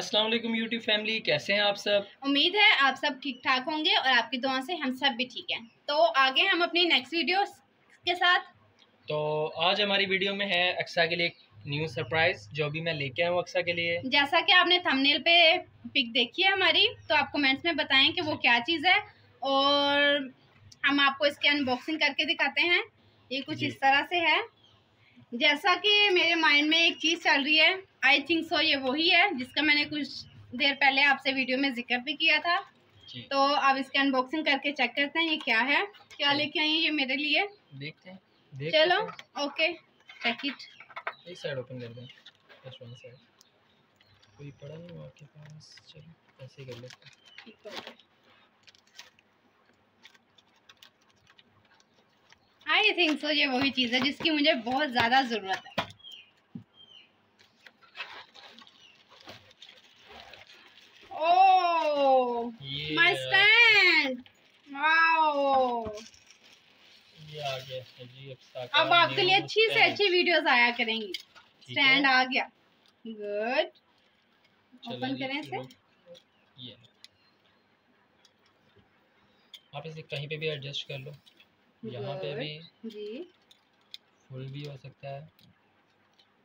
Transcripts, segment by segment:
अस्सलाम वालेकुम YouTube family कैसे हैं आप सब? उम्मीद है आप सब ठीक ठाक होंगे और आपकी दुआ से हम सब भी ठीक हैं। तो आगे हम अपनी नेक्स्ट वीडियो के साथ। तो आज हमारी वीडियो में है अक्सा के लिए एक न्यू सरप्राइज़ जो भी मैं लेके आया हूँ अक्सा के लिए। जैसा कि आपने थंबनेल पे पिक देखी है हमारी तो आप कमेंट्स में बताएँ कि वो क्या चीज़ है और हम आपको इसकी अनबॉक्सिंग करके दिखाते हैं। ये कुछ इस तरह से है। जैसा कि मेरे माइंड में एक चीज़ चल रही है आई थिंक सो ये वही है जिसका मैंने कुछ देर पहले आपसे वीडियो में ज़िक्र भी किया था। तो आप इसकी अनबॉक्सिंग करके चेक करते हैं ये क्या है? क्या लेके आई हैं ये मेरे लिए? देखते हैं देख चलो ओके चेक इट एक साइड ओपन कर दें फ़र्स्ट वन साइड कोई पड़ा नहीं हुआ आपके पास चलो ऐसे ही कर लेते हैं। आई थिंक सो ये वही चीज़ है जिसकी मुझे बहुत ज़्यादा ज़रूरत है ओह ये माय स्टैंड वाओ ये आ गया है जी अक्सा का अब आपके लिए अच्छी से अच्छी वीडियोस आया करेंगी। स्टैंड आ गया। गुड ओपन करें इसे। ये। आप इसे कहीं पे भी एडजस्ट कर लो। यहाँ पे भी जी। फुल भी हो सकता है।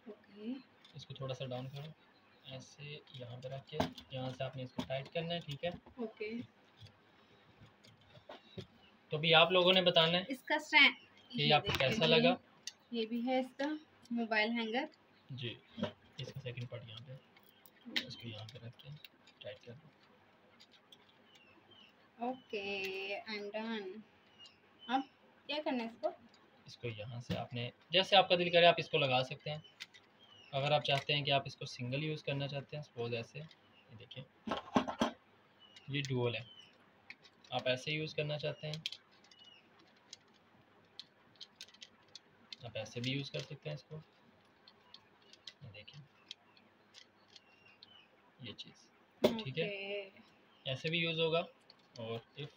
ओके इसको थोड़ा सा डाउन करो। ऐसे यहाँ पे रख के यहाँ से आपने इसको टाइट करना है ठीक है? ओके तो भी आप लोगों ने बताना है। इसका स्टैंड कि आपको कैसा लगा? ये भी है इसका मोबाइल हैंगर। जी इसका सेकंड पार्ट यहाँ पे। इसको यहाँ पे रख के टाइट कर दो। ओके आई एम डन अब क्या करना है इसको? इसको यहाँ से आपने जैसे आपका दिल करे आप इसको लगा सकते हैं। अगर आप चाहते हैं कि आप इसको सिंगल यूज़ करना चाहते हैं सपोज़ ऐसे देखिए। ये डुअल है। आप ऐसे यूज़ करना चाहते हैं। आप ऐसे भी यूज़ कर सकते हैं इसको। देखिए। ये चीज़ ठीक है। ऐसे भी यूज़ होगा और इफ़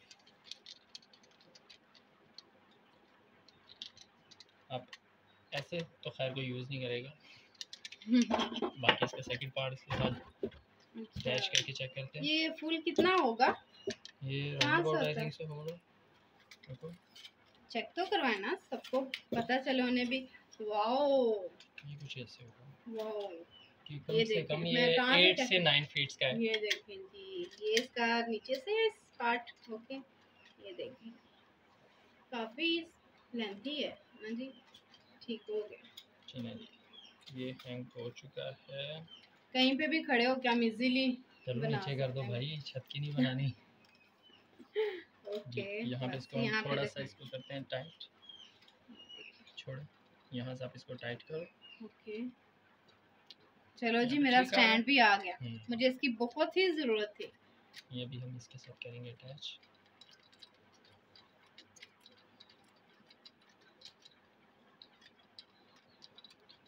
आप ऐसे तो खैर कोई यूज़ नहीं करेगा। बाकी इसका सेकंड पार्ट इसके साथ अटैच अच्छा। करके चेक करते हैं। ये फुल कितना होगा? ये राउंड अबाउट आई थिंक से होगा। देखो। चेक तो करवाए ना सबको पता चले उन्हें भी। वाओ। ये कुछ ऐसे होगा। वाओ। कम ये देखिए, से से नाइन फीट्स का है। ये देखें जी ये इसका नीचे से है इस पार्ट ओके ये देखें काफ़ी लेंथी है ना जी। ठीक हो गया। चलिए ये हैंग हो चुका है। कहीं पे भी खड़े हो क्या हम इजीली चलो नीचे कर दो भाई छत की नहीं बनानी। ओके यहाँ पे इसको हम थोड़ा सा इसको करते हैं टाइट छोड़ो यहाँ से आप इसको टाइट करो। ओके। चलो जी मेरा। स्टैंड भी आ गया। हम्म, मुझे इसकी बहुत ही ज़रूरत थी। ये भी हम इसके साथ करेंगे अटैच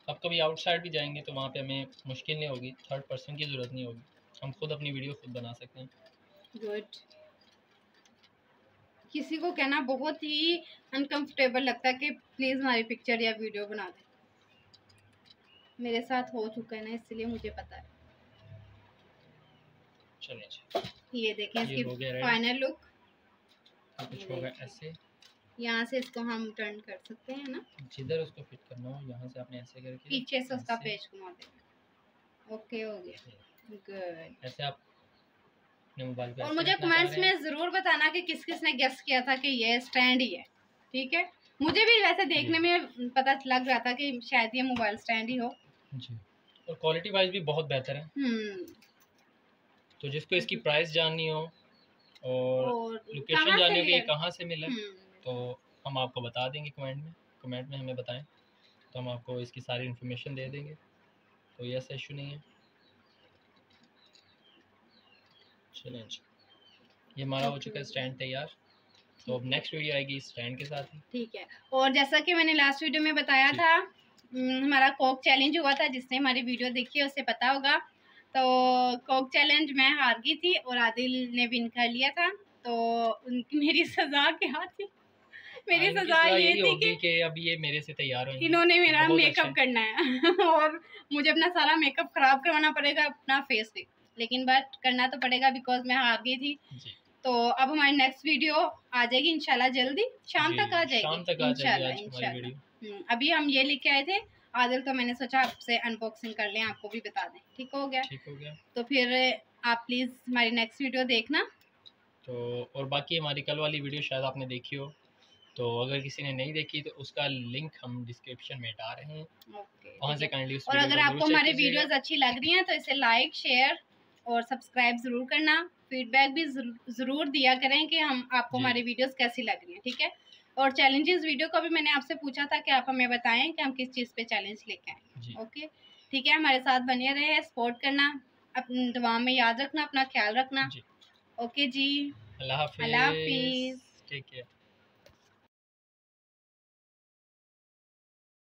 अब कभी आउटसाइड भी जाएँगे तो वहाँ पे हमें मुश्किल नहीं होगी थर्ड पर्सन की ज़रूरत नहीं होगी। हम खुद अपनी वीडियो खुद बना सकते हैं। गुड किसी को कहना बहुत ही अनकंफर्टेबल लगता है कि प्लीज़ हमारी पिक्चर या वीडियो बना दे। मेरे साथ हो चुका है ना इसलिए मुझे पता है। ये देखें इसकी हो। फाइनल लुक होगा ऐसे। यहाँ से इसको हम टर्न कर सकते हैं ना। जिधर उसको फिट करना हो यहाँ से आपने ऐसे करके पीछे से उसका पेज घुमा देना। ओके हो गया। गुड ऐसे आप अपने मोबाइल पे और मुझे कमेंट्स में ज़रूर बताना कि किस किस ने गेस किया था कि ये स्टैंड ही है ठीक है? मुझे भी वैसे देखने में पता लग रहा था कि शायद ये मोबाइल स्टैंड ही हो। जी और क्वालिटी वाइज भी बहुत बेहतर है। हम्म। तो जिसको इसकी प्राइस जाननी हो और लोकेशन जाननी हो कि ये कहाँ से मिला हम्म, तो हम आपको बता देंगे कमेंट में। कमेंट में हमें बताएँ तो हम आपको इसकी सारी इन्फॉर्मेशन दे देंगे। तो ये ऐसा इशू नहीं है। चलें ये हमारा हो चुका है स्टैंड तैयार। तो अब नेक्स्ट वीडियो आएगी इस स्टैंड के साथ ही। ठीक है। और जैसा कि मैंने लास्ट वीडियो में बताया था हम्म, हमारा कोक चैलेंज हुआ था जिसने हमारी वीडियो देखी है उसे पता होगा। तो कोक चैलेंज मैं हार गई थी और आदिल ने विन कर लिया था। तो उनकी मेरी सज़ा क्या थी? मेरी हाँ, सज़ा ये थी कि कि अब ये मेरे से तैयार होंगे। इन्होंने मेरा मेकअप करना है। और मुझे अपना सारा मेकअप खराब करवाना पड़ेगा अपना फेस भी लेकिन बट करना तो पड़ेगा बिकॉज़ मैं हार गई थी। तो अब हमारी नेक्स्ट वीडियो आ जाएगी इंशाल्लाह जल्दी। शाम तक आ जाएगी। इंशाल्लाह हम्म, अभी हम ये लेके आए थे। आदिल तो मैंने सोचा आपसे अनबॉक्सिंग कर लें आपको भी बता दें। ठीक हो गया? ठीक हो गया। तो फिर आप प्लीज़ हमारी नेक्स्ट वीडियो देखना। तो और बाकी हमारी कल वाली वीडियो शायद आपने देखी हो। तो अगर किसी ने नहीं देखी तो उसका लिंक हम डिस्क्रिप्शन में डाल रहे हैं। ओके वहाँ से काइंडली और अगर आपको हमारी वीडियोस अच्छी लग रही हैं तो इसे लाइक शेयर और सब्सक्राइब ज़रूर करना। फीडबैक भी ज़रूर दिया करें कि हम आपको। हमारी वीडियोस कैसी लग रही हैं ठीक है? और चैलेंजेस वीडियो को भी मैंने आपसे पूछा था कि आप हमें बताएँ कि हम किस चीज़ पे चैलेंज लेके आए ओके ठीक है हमारे साथ बने रहे सपोर्ट करना अपनी दुआ में याद रखना अपना ख्याल रखना ओके जी? अल्लाह हाफिज़ अल्लाह हाफिज़। Take care